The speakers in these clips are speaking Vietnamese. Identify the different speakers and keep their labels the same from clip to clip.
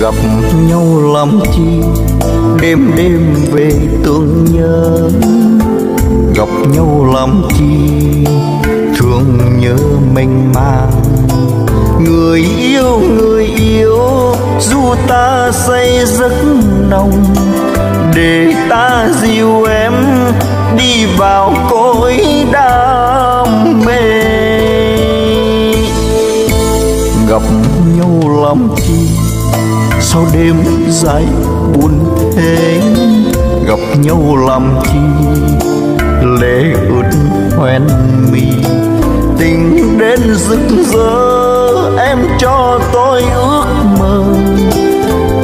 Speaker 1: gặp nhau làm chi? Đêm đêm về tương nhớ. Gặp nhau làm chi? Thương nhớ mênh mang. Người yêu người yêu, dù ta say giấc nồng, để ta dìu em đi vào cõi đam mê. Gặp nhau làm chi? Sau đêm dài buồn thế gặp nhau làm chi? Lệ ướt hoen mi tình đến rực rỡ, em cho tôi ước mơ.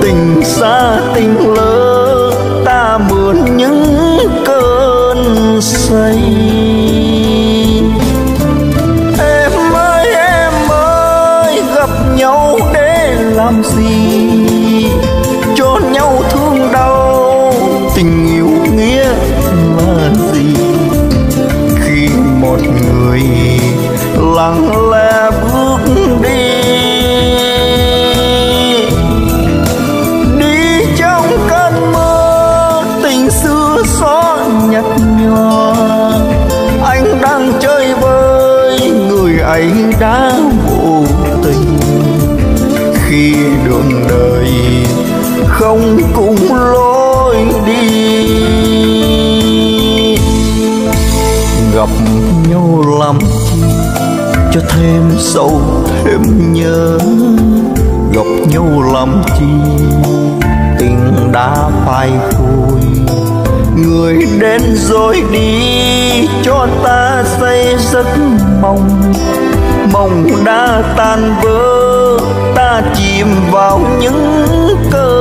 Speaker 1: Tình xa tình lỡ, ta mượn những cơn say. Cho nhau thương đau. Tình yêu nghĩa là gì? Khi một người lặng lẽ bước đi đi trong cơn mơ tình xưa xó nhạt nhòa. Anh đang chơi vơi người ấy đã gặp nhau lắm, cho thêm sâu thêm nhớ. Gặp nhau làm chi tình đã phai phôi. Người đến rồi đi, cho ta say giấc mộng. Mộng đã tan vỡ, ta chìm vào những cơn